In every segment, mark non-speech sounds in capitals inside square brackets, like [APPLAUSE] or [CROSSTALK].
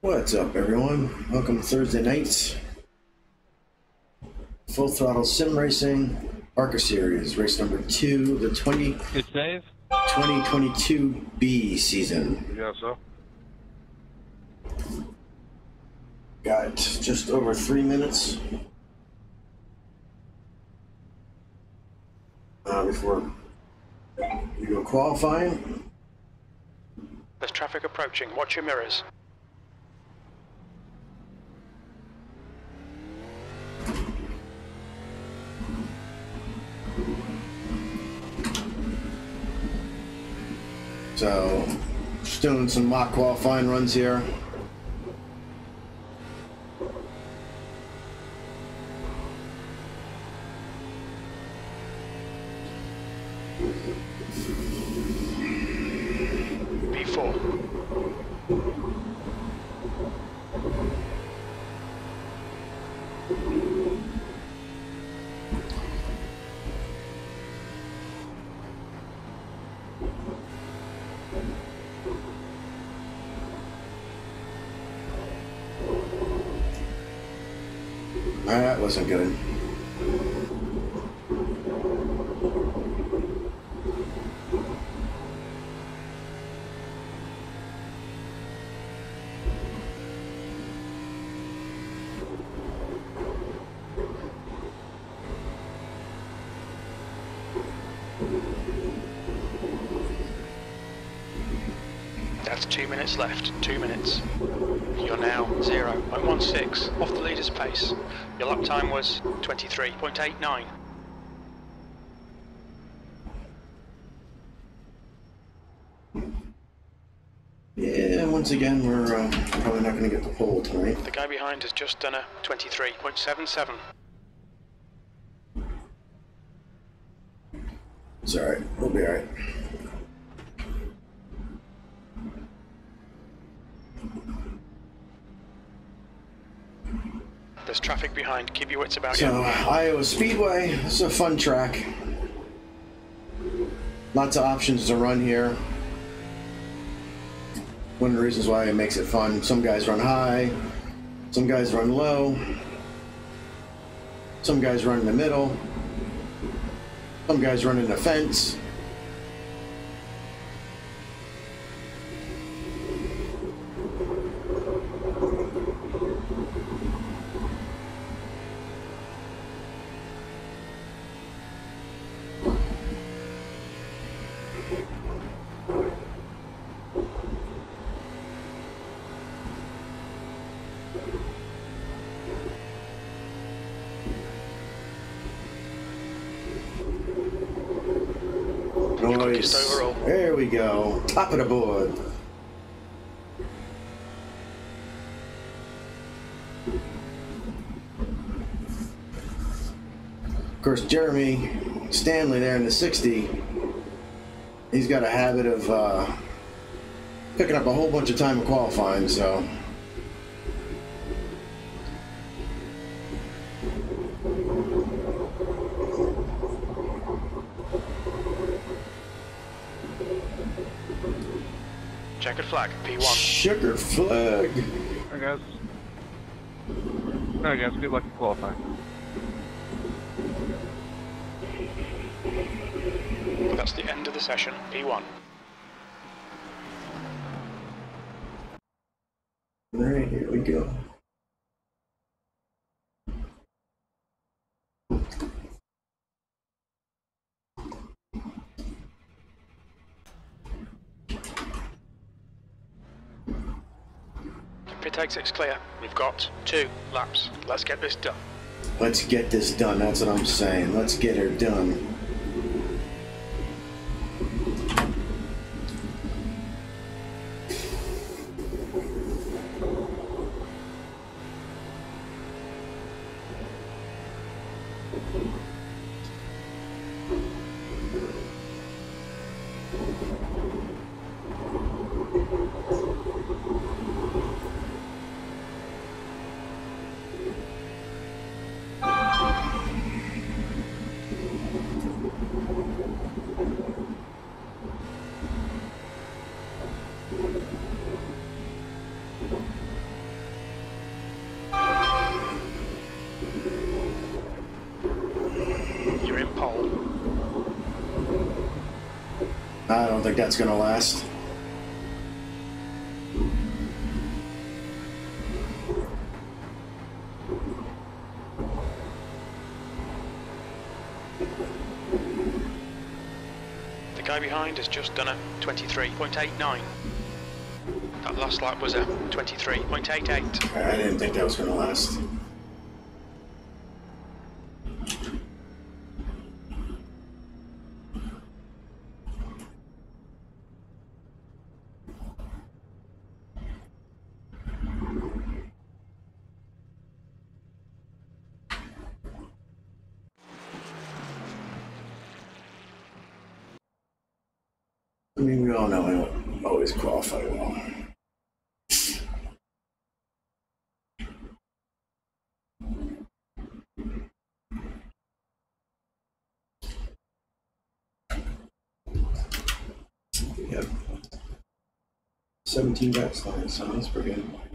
What's up, everyone? Welcome to Thursday nights. Full throttle sim racing, ARCA series, race number two, the 20, 2022B season. Yeah, so. Got just over three minutes uh, before we go qualifying. There's traffic approaching. Watch your mirrors. So, just uh, doing some mock qualifying runs here. B4. That wasn't good. That's two minutes left. Two minutes. You're now 0.16 off the leader's pace. Time was 23.89. Yeah, once again, we're uh, probably not going to get the pole tonight. The guy behind has just done a 23.77. It's alright, we'll be alright. There's traffic behind. Keep your wits about So, you. Iowa Speedway, this is a fun track. Lots of options to run here. One of the reasons why it makes it fun. Some guys run high, some guys run low, some guys run in the middle, some guys run in the fence. quickest Nice. overall. There we go. Top of the board. Of course, Jeremy Stanley there in the 60, he's got a habit of uh, picking up a whole bunch of time in qualifying, so. Flag. P1. Sugar flag. I guess. I guess good luck in qualifying. That's the end of the session. P1. All right, here we go. Pit exit's clear. We've got two laps. Let's get this done. Let's get this done. That's what I'm saying. Let's get her done. I don't think that's gonna last. The guy behind has just done a 23.89. That last lap was a 23.88. I didn't think that was gonna last. I mean, we all know I don't always qualify well. Yep. 17 backslide, so that's pretty good.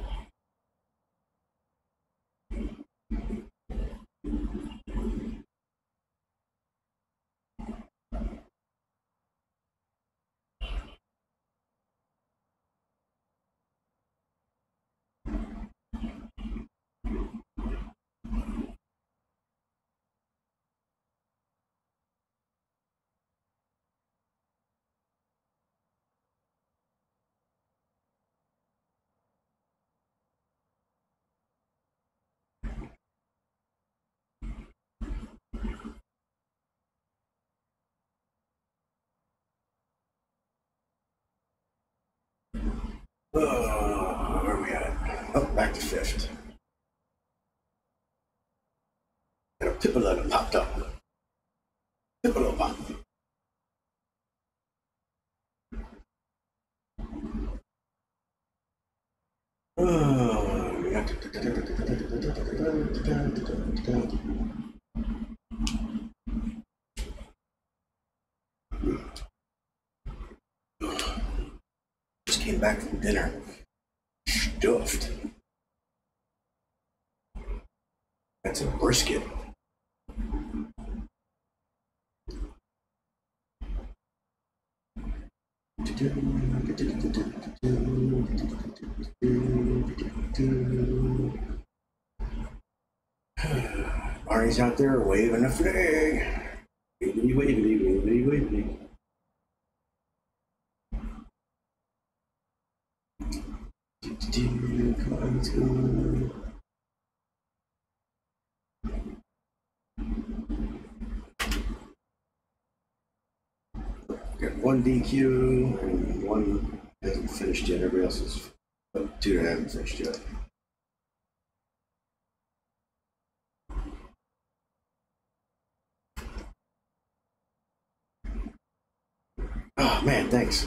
Oh, where are we at? Oh, back to fifth. And a Pippola popped up. Pippolo pop. Oh, we got Just came back from dinner. Stuffed. That's a brisket. [SIGHS] Barney's out there waving a flag. Wavity, wavity, wavity, wavity. Come on, let's go. Got one DQ and one hasn't finished yet. Everybody else is two that haven't finished yet. Oh man, thanks.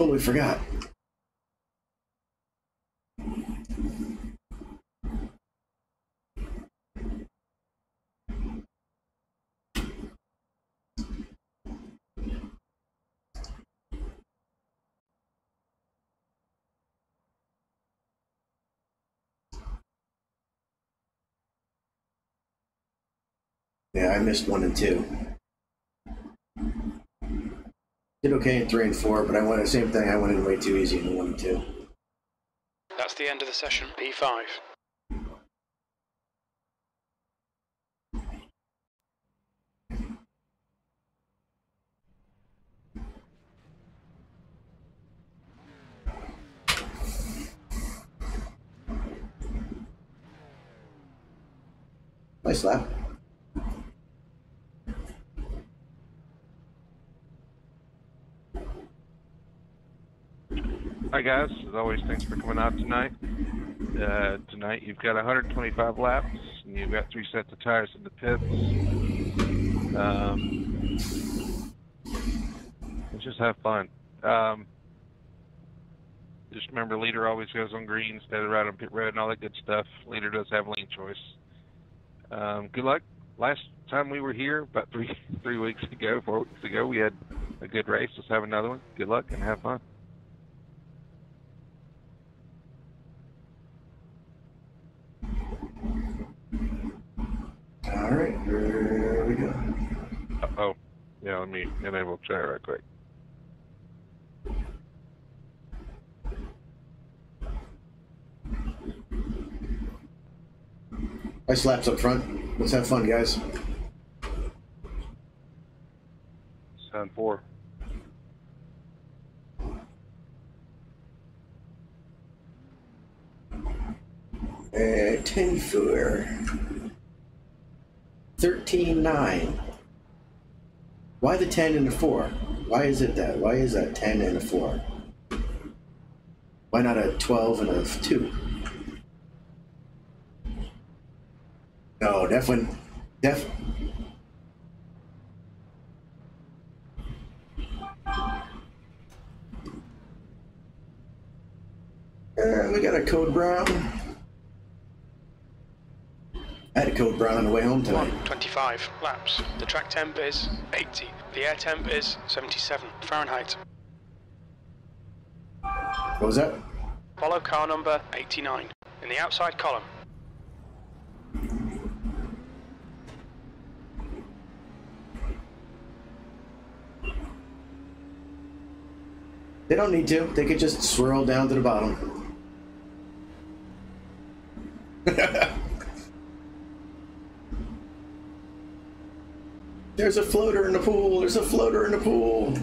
Totally forgot. I missed one and two. Did okay in three and four, but I went the same thing. I went in way too easy in one and two. That's the end of the session, P5. Nice lap. Guys, as always, thanks for coming out tonight. Uh, tonight you've got 125 laps, and you've got three sets of tires in the pits. Um, just have fun. Um, just remember, leader always goes on green instead of right on pit red and all that good stuff. Leader does have lane choice. Um, good luck. Last time we were here, about three [LAUGHS] three weeks ago, four weeks ago, we had a good race. Let's have another one. Good luck and have fun. Yeah, let me enable chat right quick. Nice laps up front. Let's have fun, guys. Sound four. Uh, 13 9. Why the 10 and the 4? Why is it that? Why is that 10 and a 4? Why not a 12 and a 2? No, definitely. Def. Uh, we got a code brown. I had a code brown on the way home tonight. 25 laps. The track temp is 80. The air temp is 77 Fahrenheit. What was that? Follow car number 89 in the outside column. They don't need to. They could just swirl down to the bottom. There's a floater in the pool. There's a floater in the pool.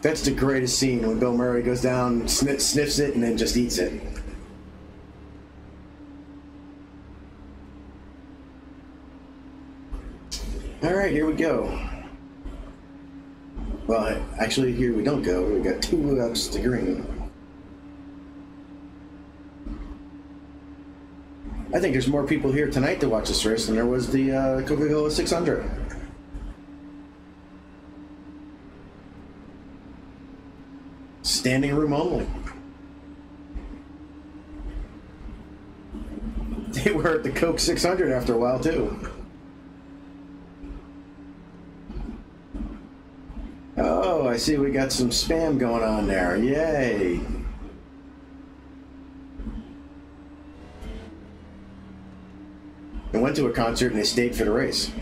That's the greatest scene when Bill Murray goes down, sniff, sniffs it, and then just eats it. All right, here we go. Well, actually, here we don't go. We got two laps to green. Think there's more people here tonight to watch this race than there was the uh, Coca-Cola 600. Standing room only. [LAUGHS] They were at the Coke 600 after a while too. Oh, I see we got some spam going on there. Yay. Went to a concert and they stayed for the race.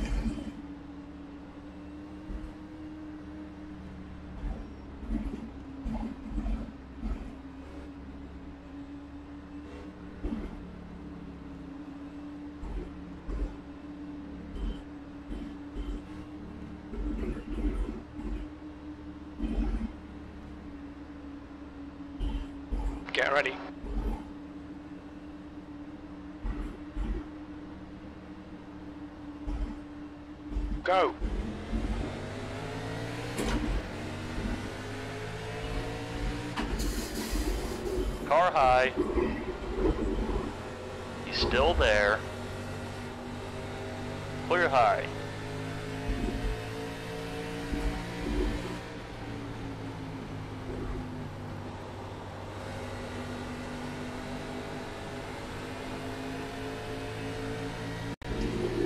Get ready. Go. Car high. He's still there. Clear high.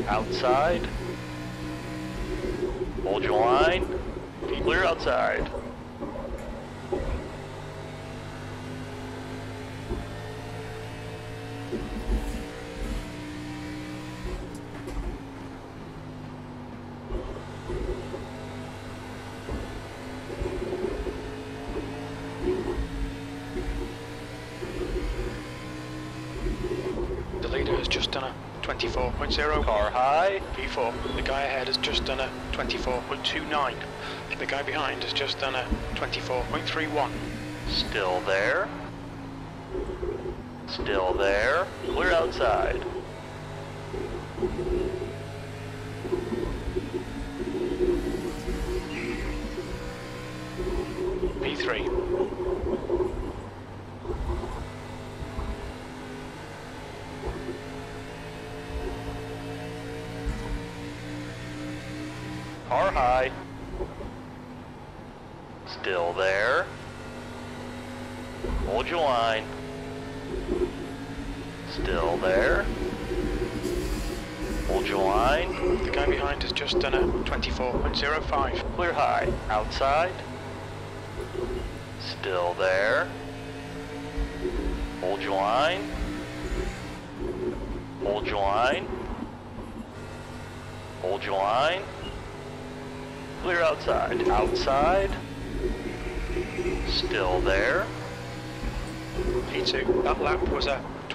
Outside. Hold your line. Be clear outside. The leader has just done a 24.0. Car high. P4. The guy ahead has just done a 24.29. The guy behind has just done a 24.31. Still there. Still there. We're outside.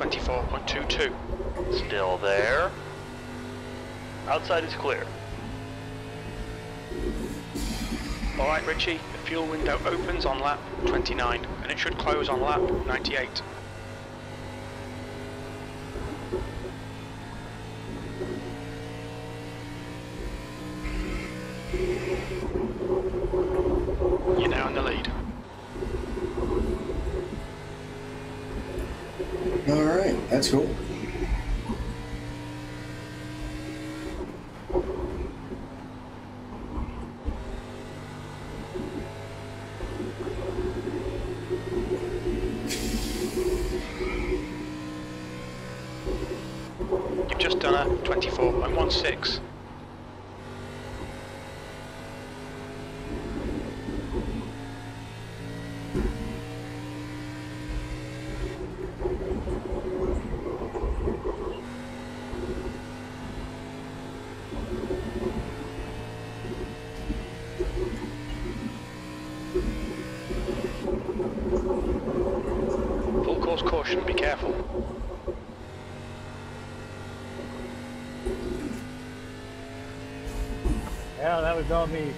24.22. Still there. Outside is clear. Alright Richie, the fuel window opens on lap 29 and it should close on lap 98. 24 and 16.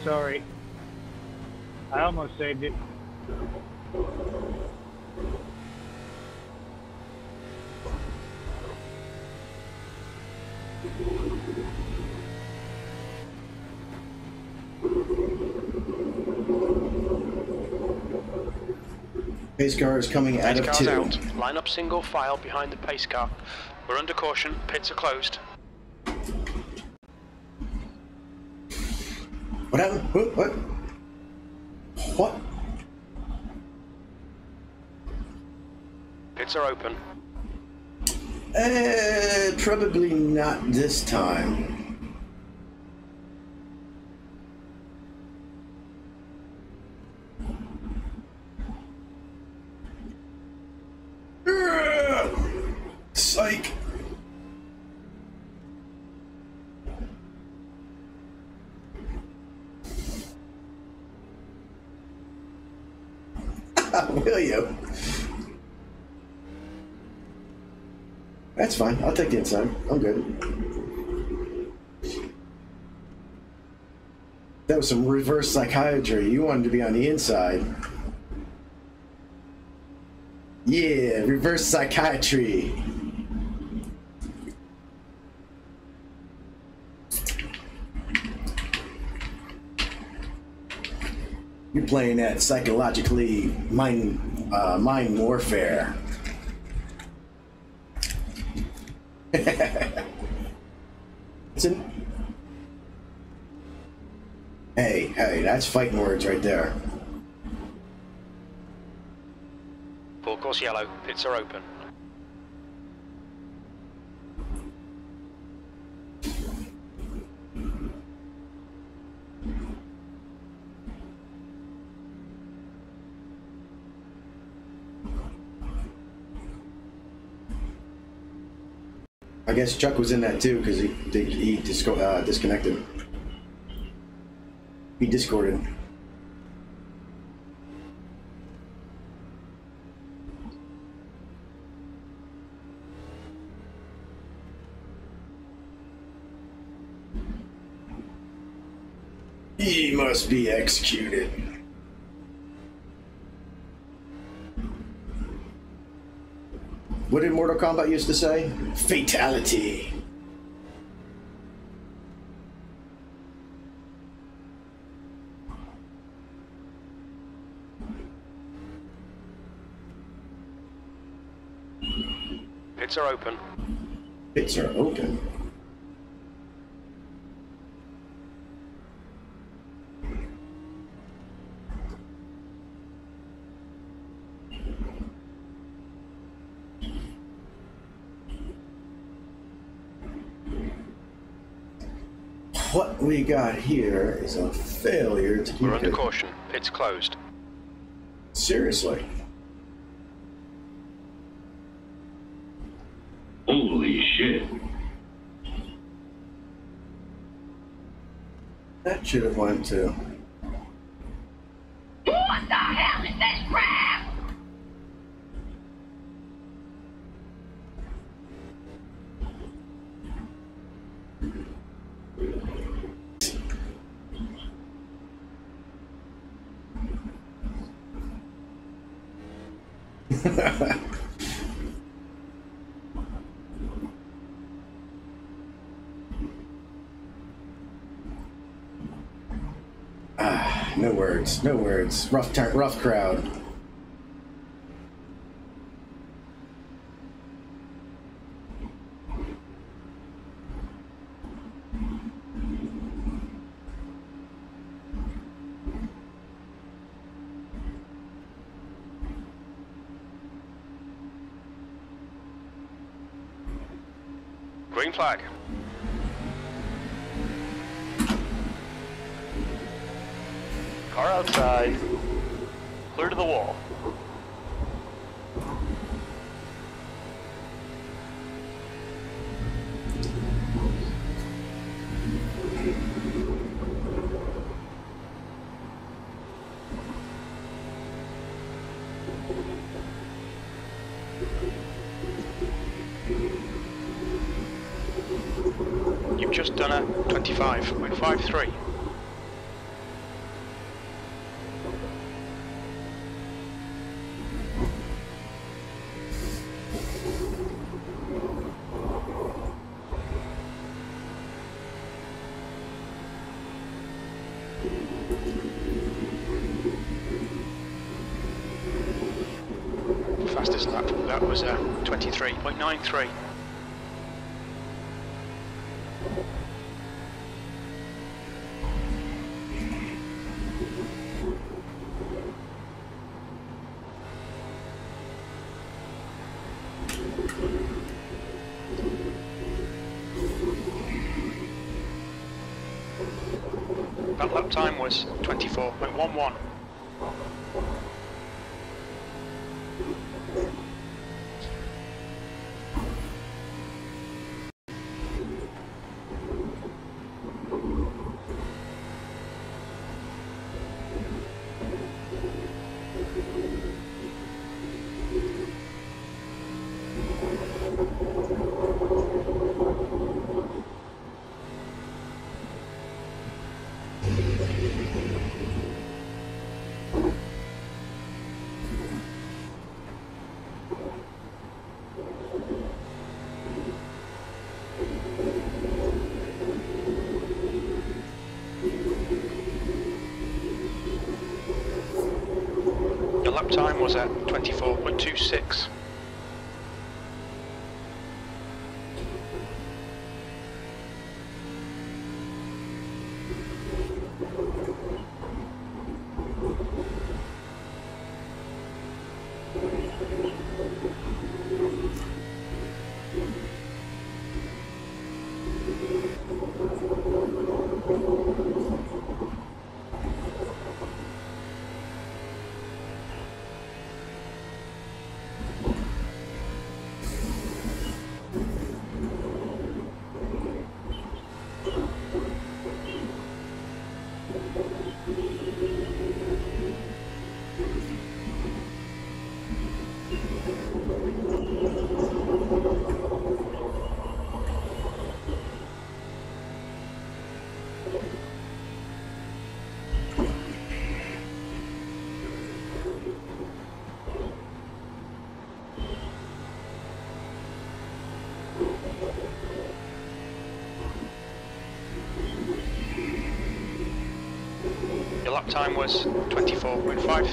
Sorry. I almost saved it. Pace car is coming out Pace of car's two. out. Line up single file behind the pace car. We're under caution. Pits are closed. What? What? What? Pits are open. Uh, probably not this time. Ugh! Psych. Will you? That's fine. I'll take the inside. I'm good. That was some reverse psychiatry. You wanted to be on the inside. Yeah, reverse psychiatry. You're playing that psychologically mind uh, mind warfare. It's an. Hey, hey, that's fighting words right there. Full course yellow. Pits are open. I guess Chuck was in that too because he he, he disco, uh, disconnected. He discorded. He must be executed. What did Mortal Kombat used to say? Fatality. Pits are open. Pits are open. What we got here is a failure to We're under it. caution. It's closed. Seriously. Holy shit. That should have went to. What the hell is this crap? [LAUGHS] ah, no words. No words. Rough. Rough crowd. Green flag. Car outside. Clear to the wall. You've just done a 25.53. Fastest lap, that was a 23.93. That lap time was 24.11. Your lap time was at 24.26. Your lap time was 24.53.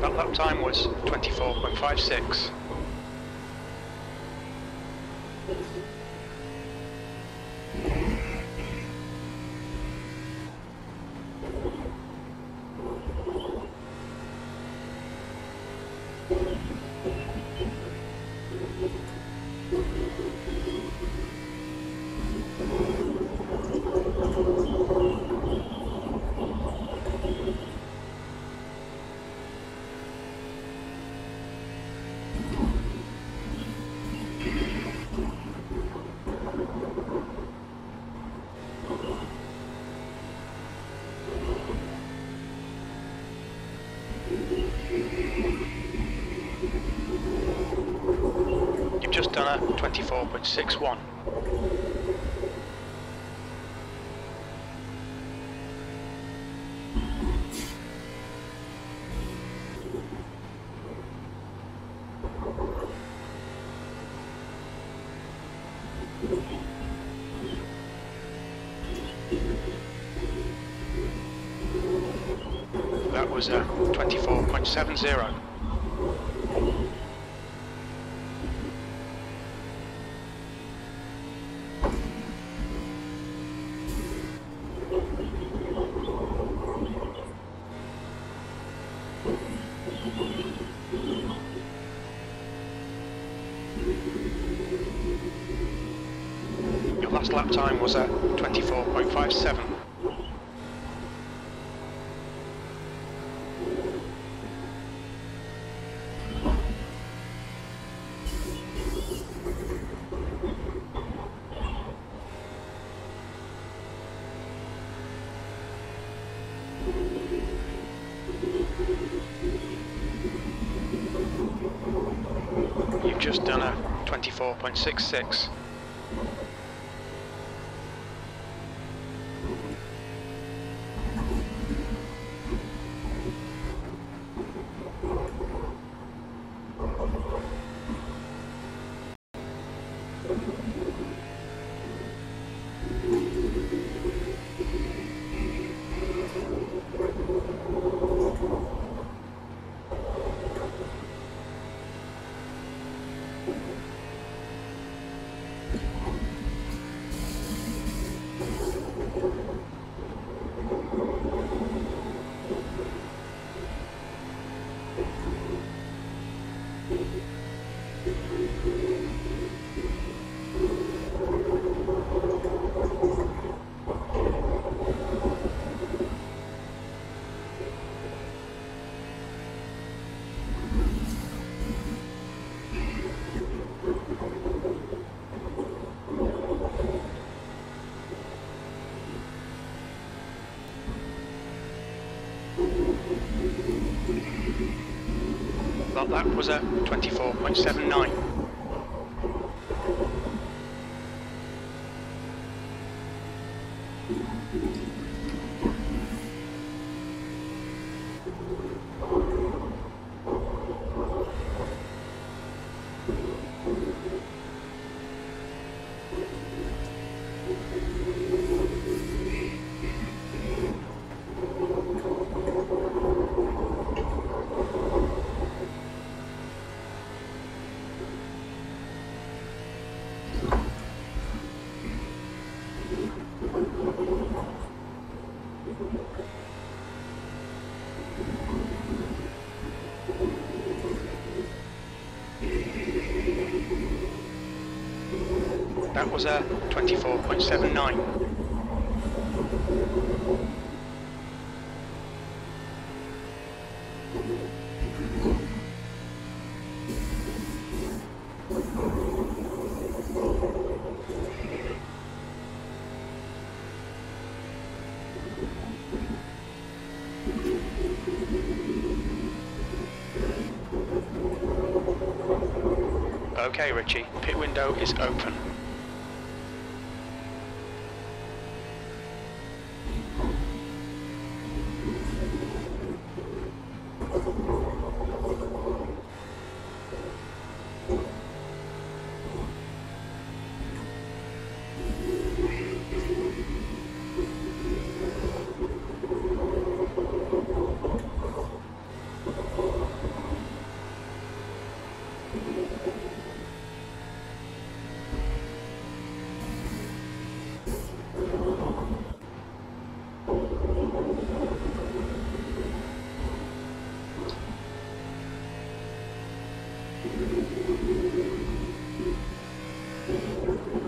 That lap time was 24.56. 4.61. That was uh, a 24.70. 24.57. You've just done a 24.66. That was at 24.79. That 24.79. Okay, Richie, pit window is open.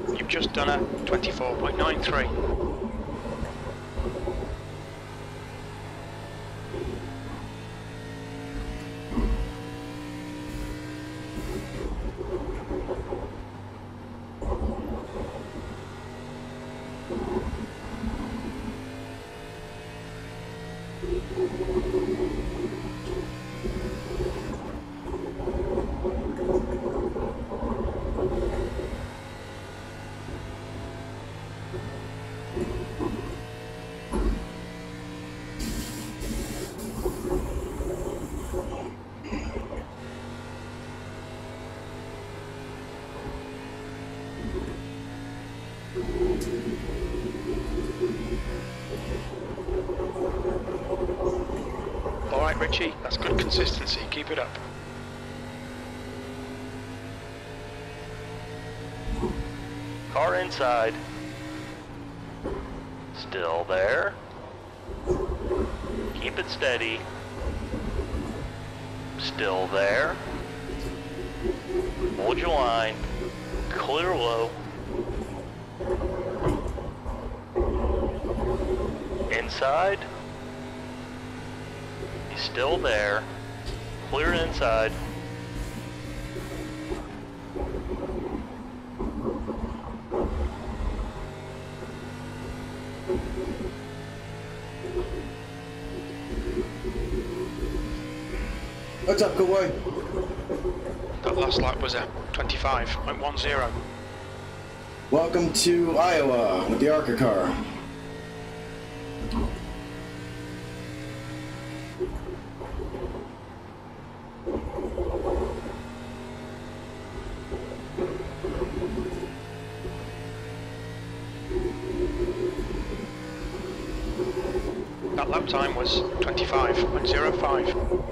You've just done a 24.93. Inside. Still there. Keep it steady. Still there. Hold your line. Clear low. Inside. He's still there. Clear inside. What's up, good boy? That last lap was a 25.10. Welcome to Iowa with the ARCA car. That lap time was 25.05.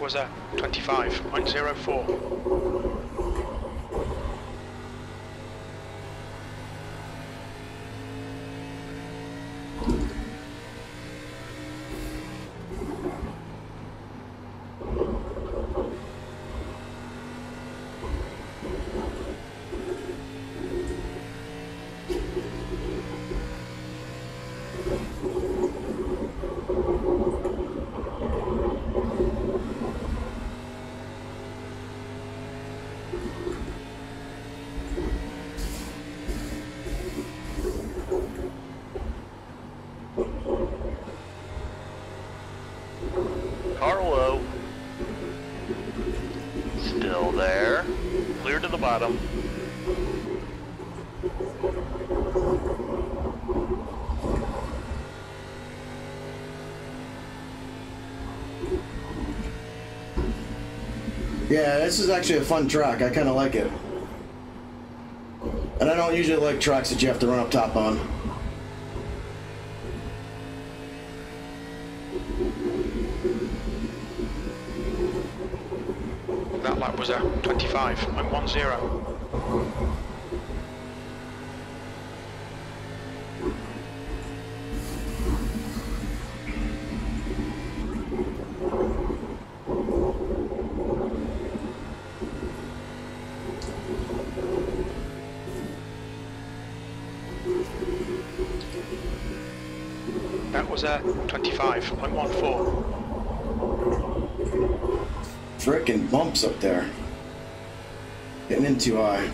was a 25.04. Car low. Still there. Clear to the bottom. Yeah, this is actually a fun track. I kind of like it. And I don't usually like tracks that you have to run up top on. That lap was a 25.10. That was a 25.14. Frickin' bumps up there. Getting in too high.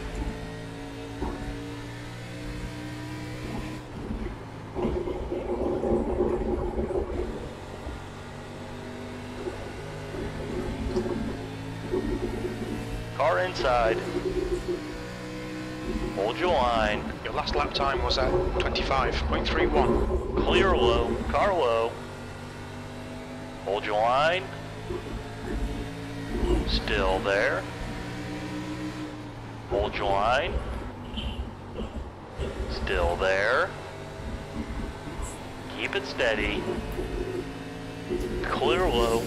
Uh, Car inside. Hold your line. Your last lap time was at 25.31. Clear low. Car low. Hold your line. Still there. Hold your line. Still there. Keep it steady. Clear low.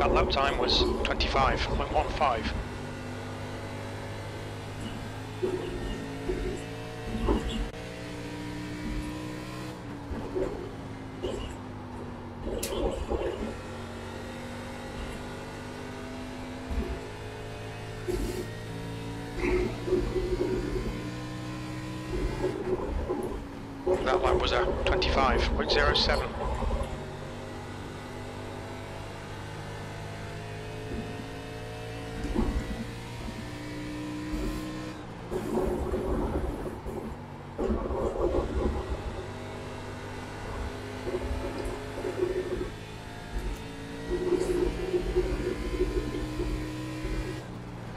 That lap time was 25.15. That lap was a 25.07.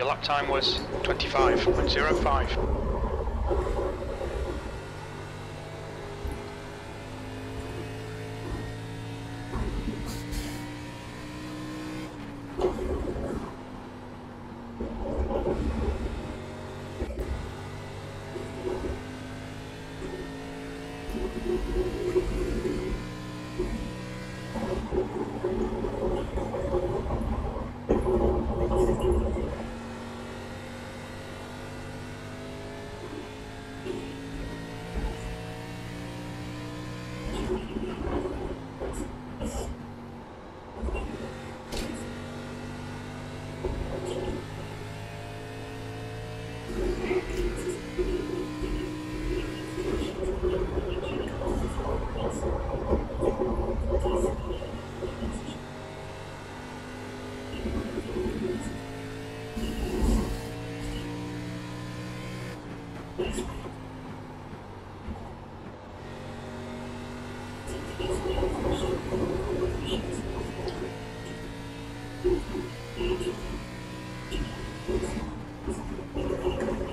lap time was 25.05.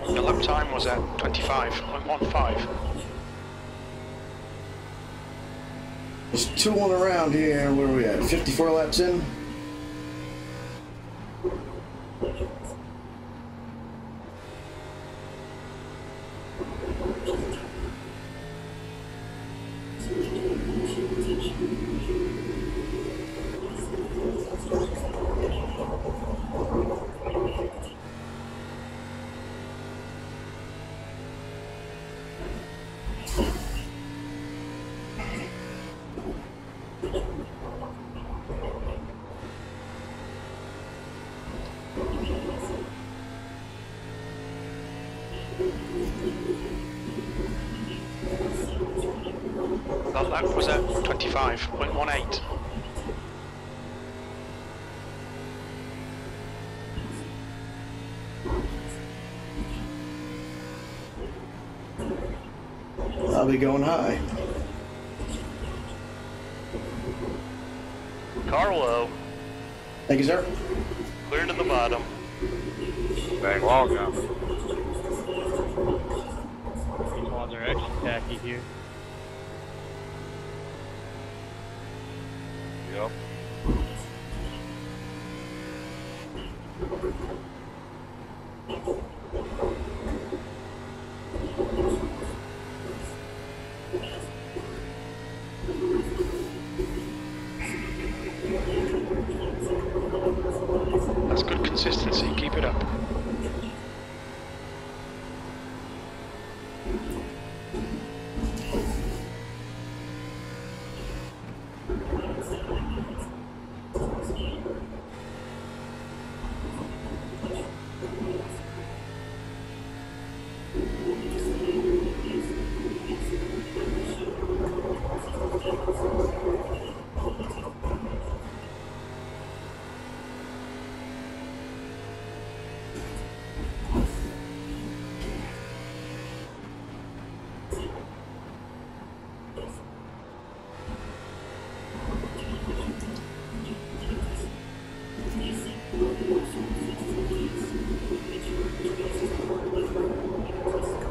Your lap time was at 25.15. There's two on around here. Where are we at? 54 laps in? I'll be going high. Carlo. Thank you, sir. Clear to the bottom. Bang log up. These ones are extra tacky here. Yep. That's good consistency. Keep it up.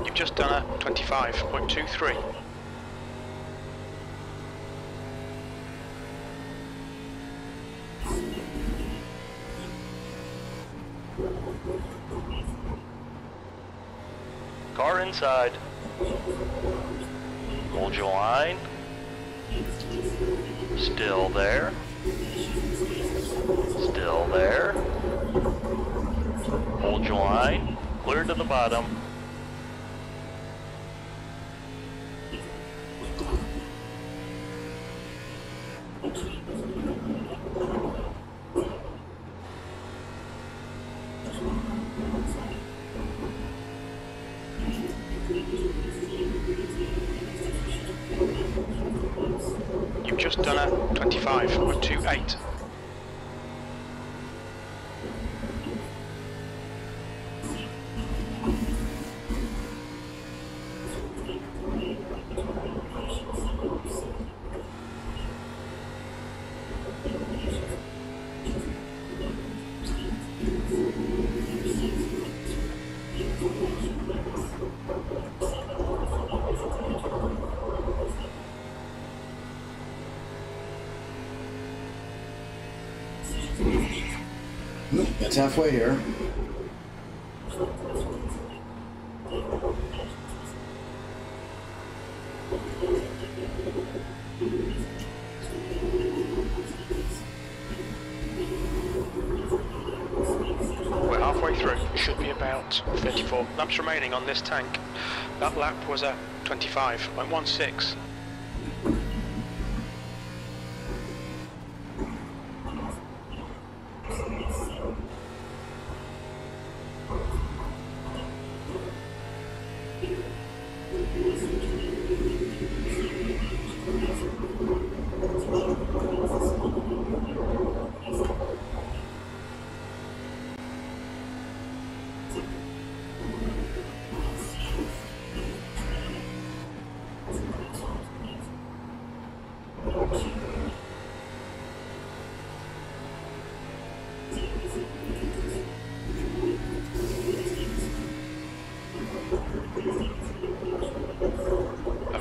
You've just done a 25.23. Car inside. Hold your line. Still there. Still there. Hold your line. Clear to the bottom. You've just done a 25.28. Nope, It's halfway here. We're halfway through. Should be about 34 laps remaining on this tank. That lap was a 25.16.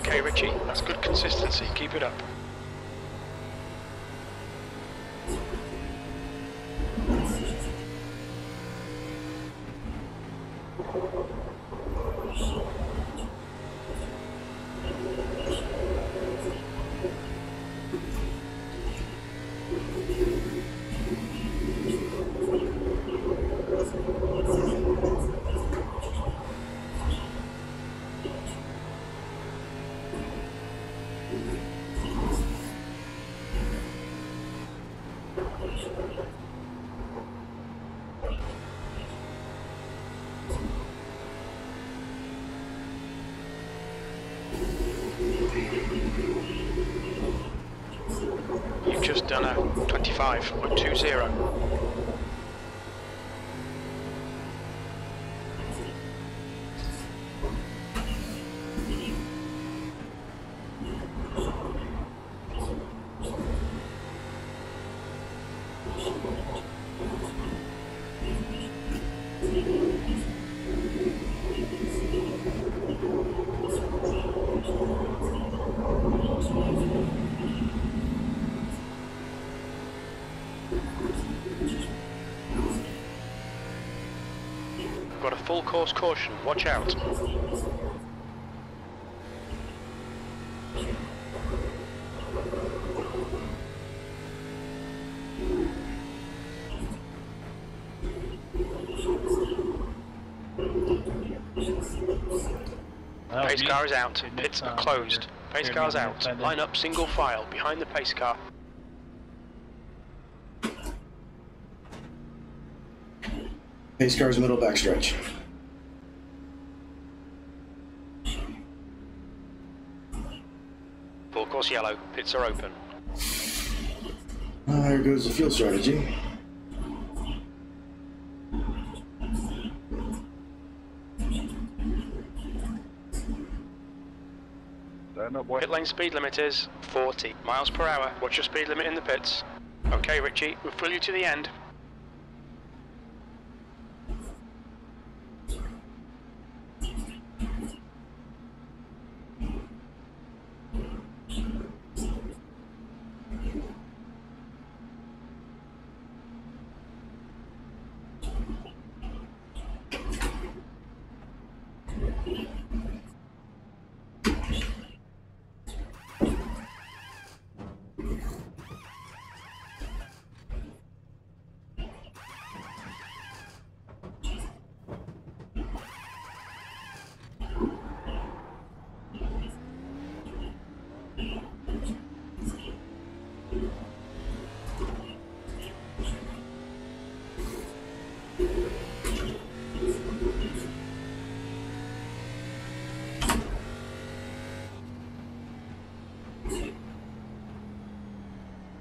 Okay, Richie, that's good consistency. Keep it up. You've just done a 25.20. Got a full course caution. Watch out. Pace car is out. Pits are uh, closed. Pace clear car's out. Line up single file behind the pace car. Pace car's middle backstretch. Full course yellow. Pits are open. Ah, here goes the fuel strategy. Stand up. Pit lane speed limit is 40 miles per hour. What's your speed limit in the pits? Okay, Richie, we'll fill you to the end.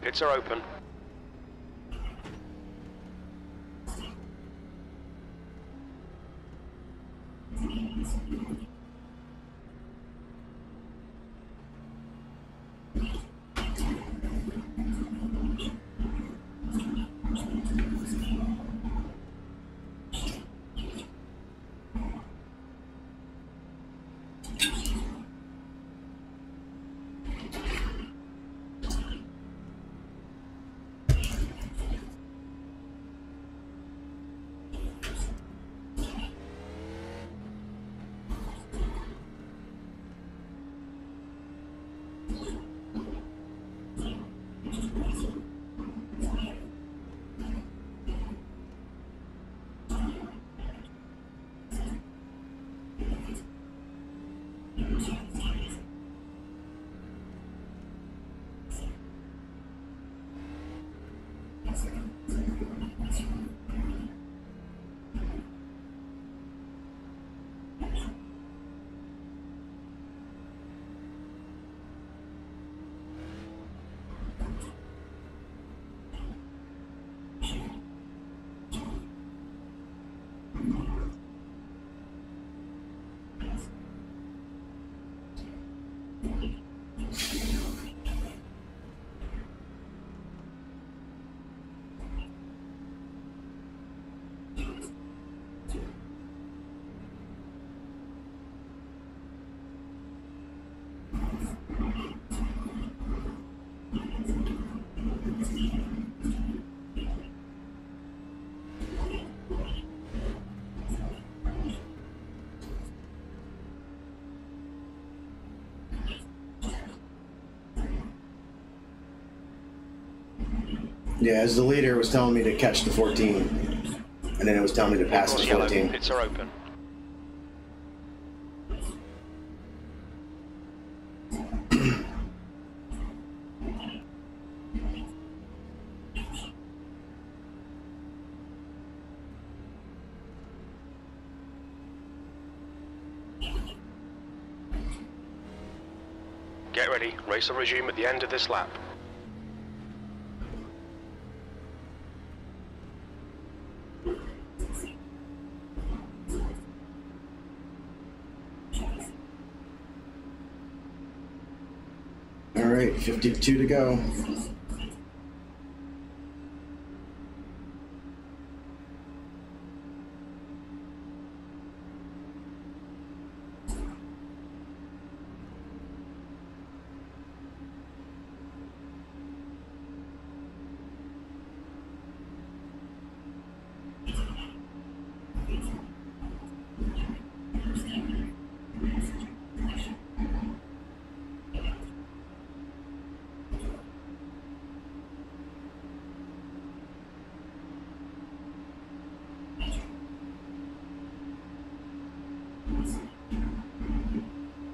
Pits are open. Yeah, as the leader was telling me to catch the 14, and then it was telling me to pass the Vehicles yellow. 14. Pits are open. Get ready. Race will resume at the end of this lap. All right, 52 to go.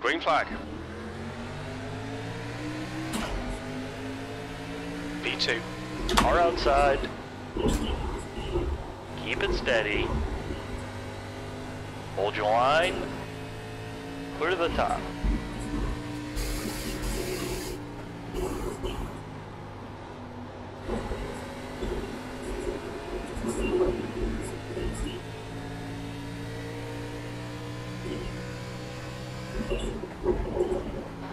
Green flag. P2. Car outside. Keep it steady. Hold your line. Clear to the top.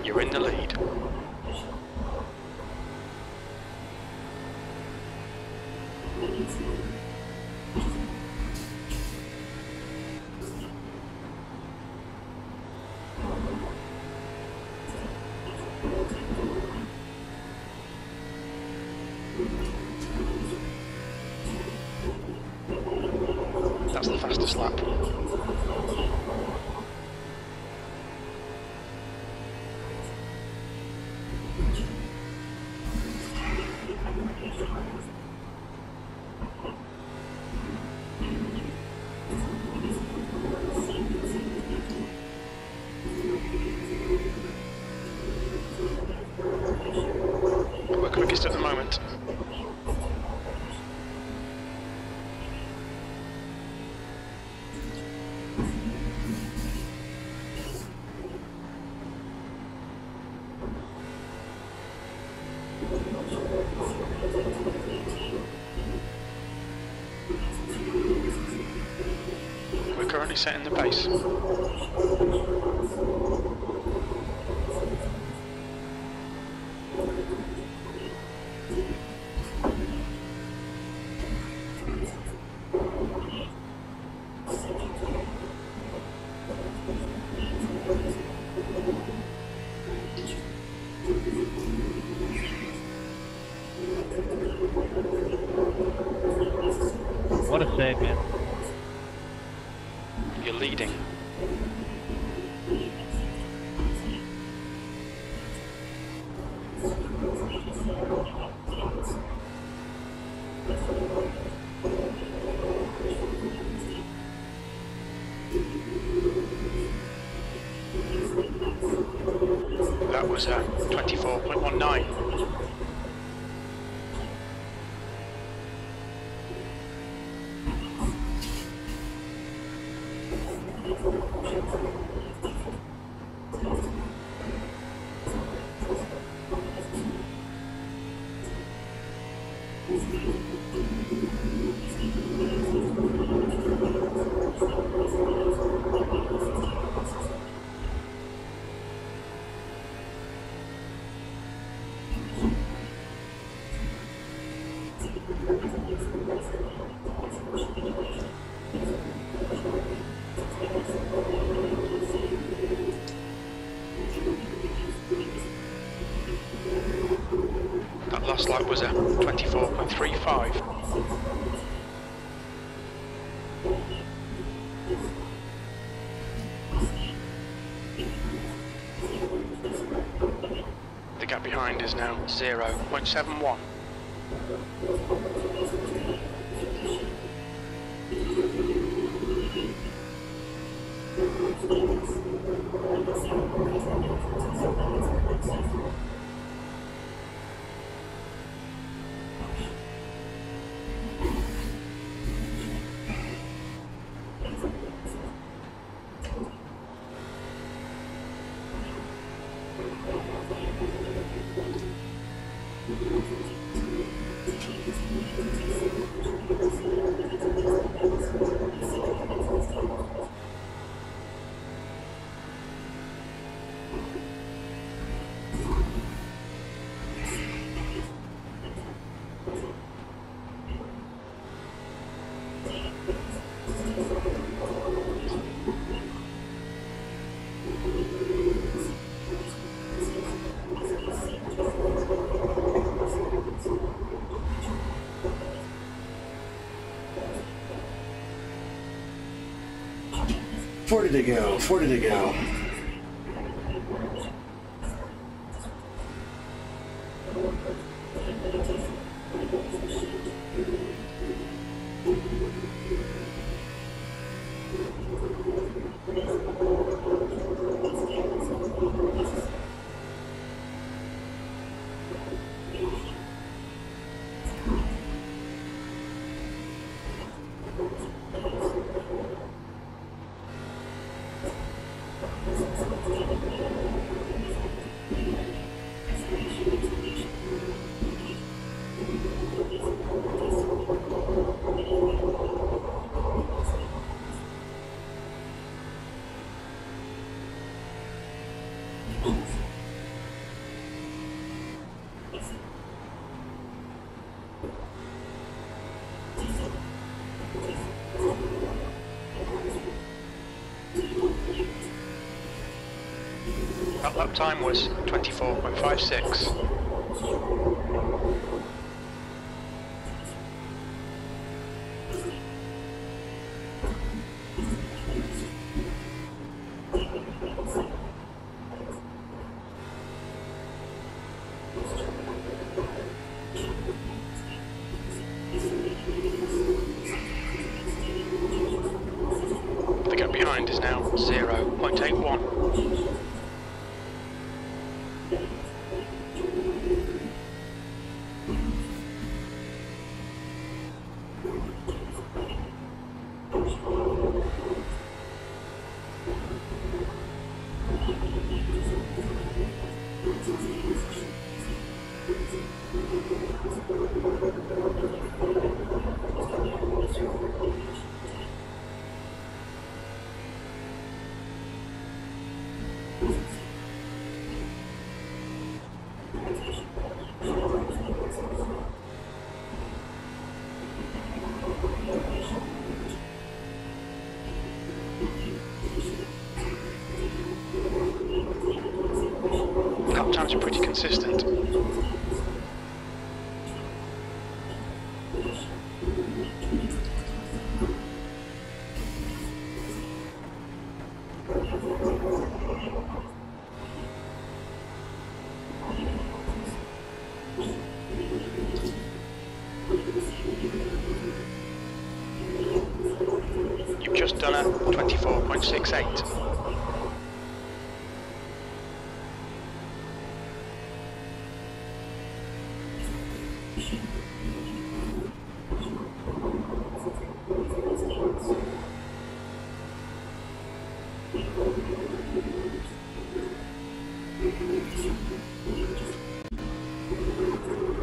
You're in the lead. That's the fastest lap. We're quickest at the moment. We're currently setting the pace. What a save, man. You're leading. That was uh, 24.19. That last was a 24.35. The gap behind is now 0.71. go. Forty to go. That lap time was 24.56.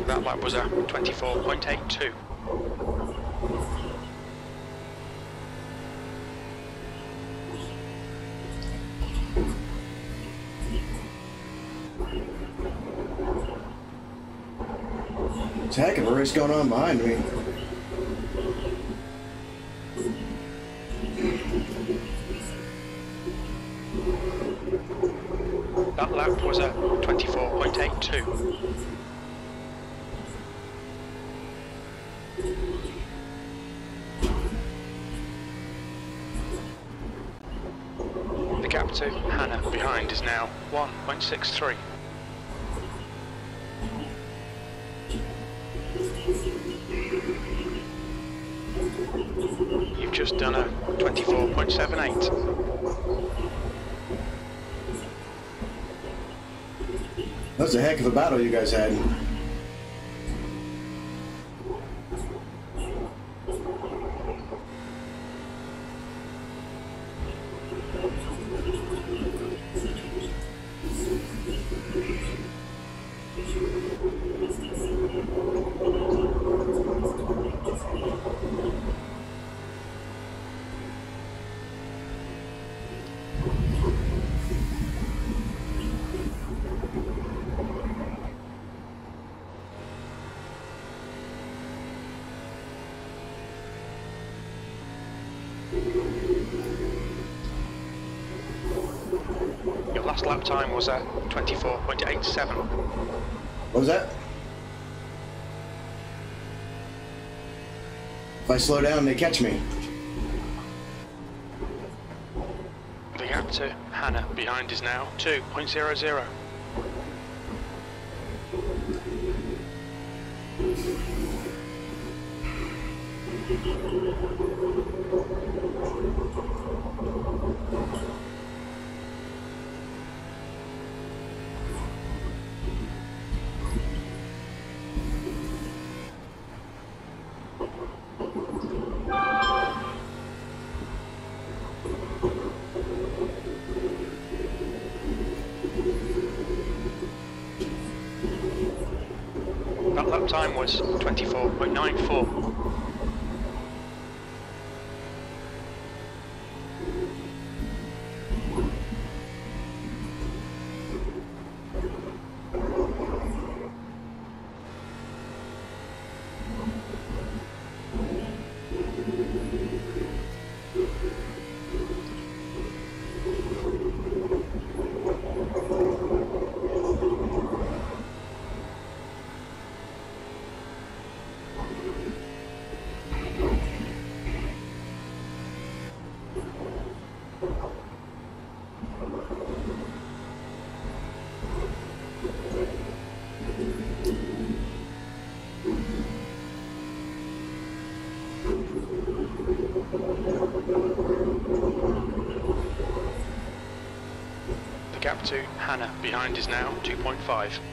That lap was a 24.82. Heck of a race going on behind me. 1.63. You've just done a 24.78. That was a heck of a battle you guys had. Your last lap time was uh, a 24.87. What was that? If I slow down, they catch me. The gap to Hannah behind is now 2.00. lap time was 24.94. The gap to Hannah behind is now 2.5.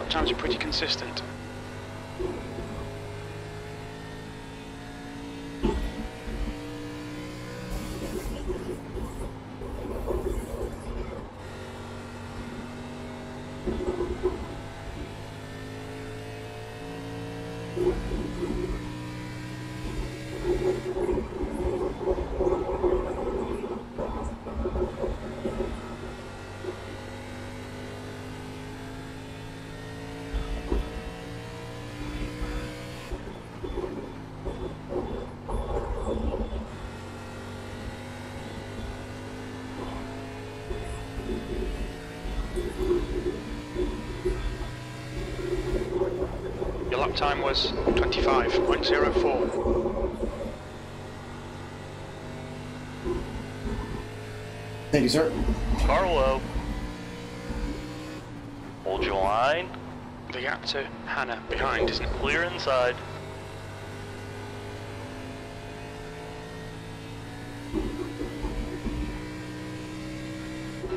times are pretty consistent. Your lap time was 25.04. Thank you, sir. Car low. Hold your line. The gap to Hannah behind isn't Clear inside.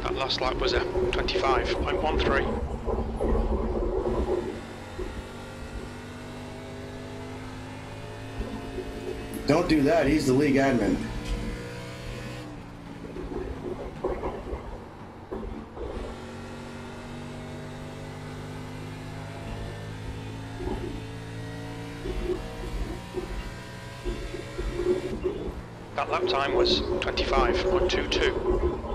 That last lap was a 25.13. Don't do that. He's the league admin. That lap time was 25.22.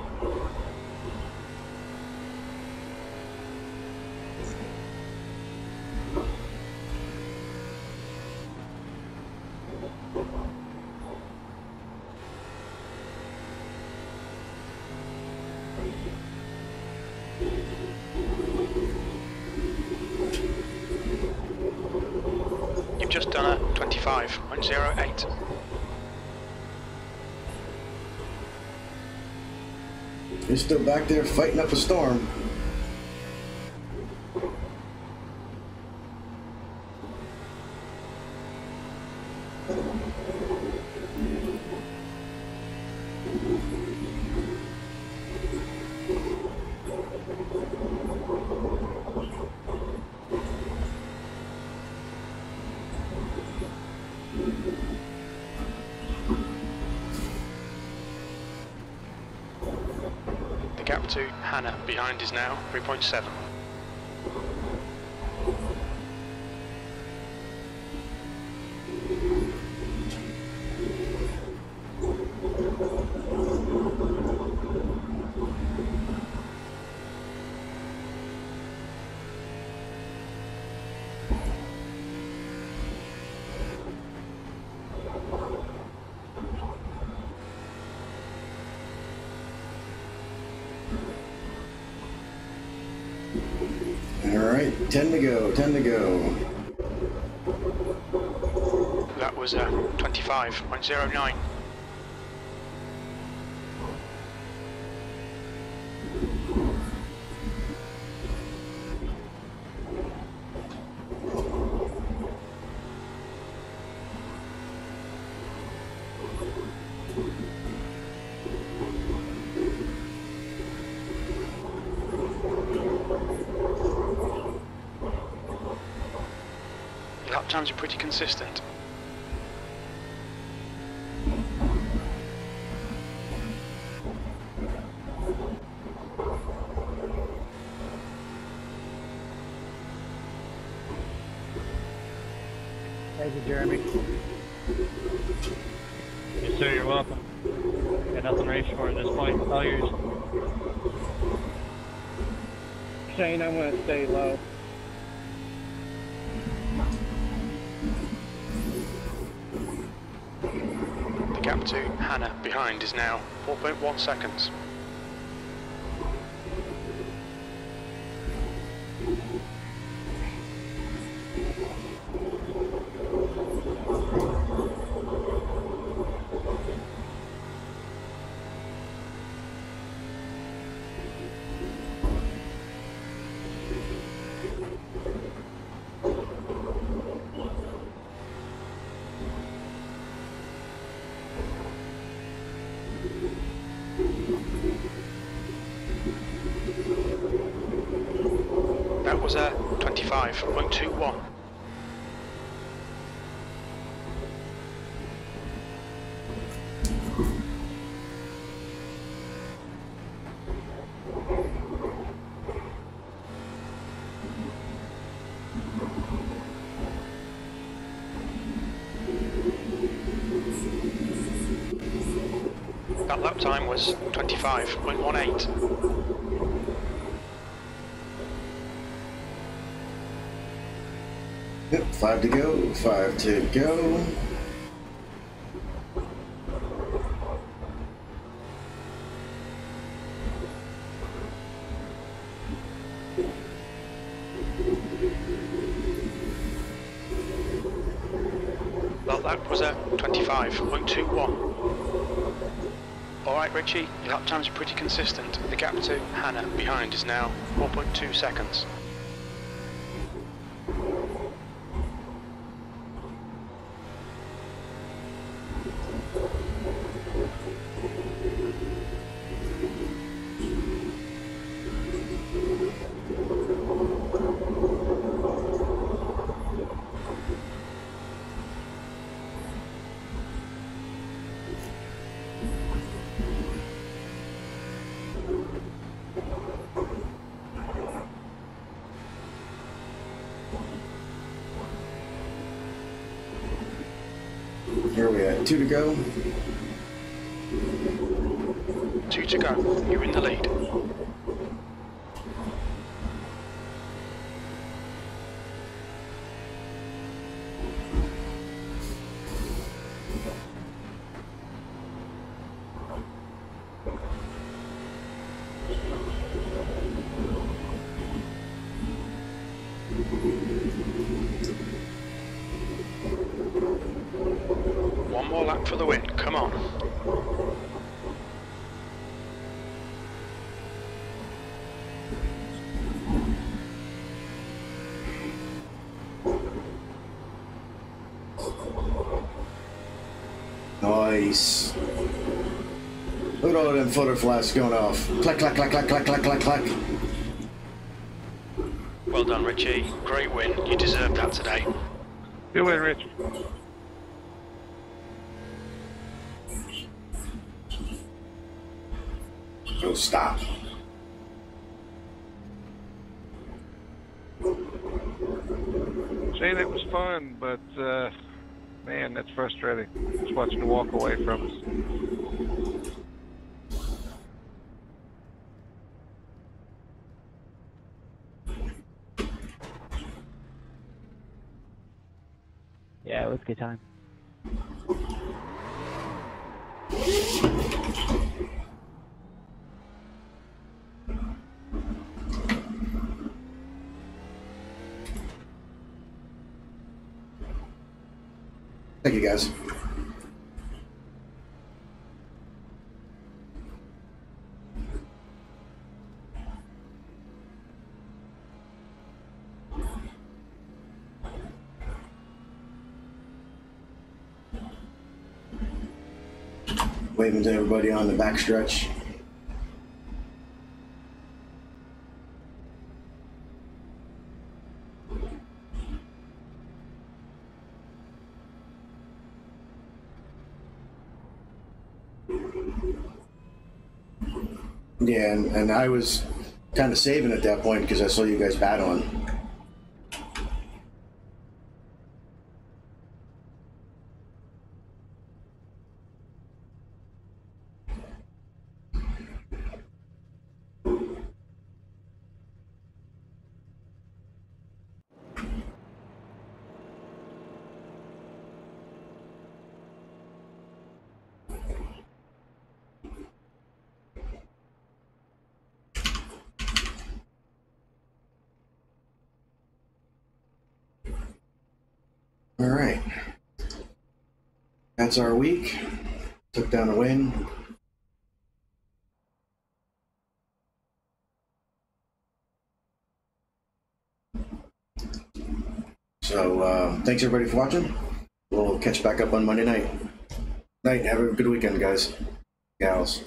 You've just done a 25.08. Still back there fighting up a storm. The gap behind is now 3.7. All right, 10 to go, 10 to go. That was uh, a 25.09. Your lap times are pretty consistent. Thank you, Jeremy. sir. You're welcome. Got nothing to race for at this point. All yours. Shane, I'm going to stay low. The gap to Hannah behind is now 4.1 seconds. That was a 25.21. That lap time was 25.18. Yep, five to go. Five to go. Well, that was a 25.21. Alright, Richie, your lap times are pretty consistent. The gap to Hannah behind is now 4.2 seconds. Two to go. Two to go. You're in the lead. One more lap for the win. Come on. Nice. Look at all of them footer flaps going off. Clack, clack, clack, clack, clack, clack, clack, clack. Well done, Richie. Great win. You deserved that today. Good win, Rich. Oh, stop. Shane, it was fun, but uh, man, that's frustrating. Just watching you walk away from us. Good time. Thank you, guys. Waving to everybody on the back stretch. Yeah, and, and I was kind of saving at that point because I saw you guys battling. All right. That's our week. Took down a win. So, uh, thanks everybody for watching. We'll catch back up on Monday night. Night. Have a good weekend, guys. Gals.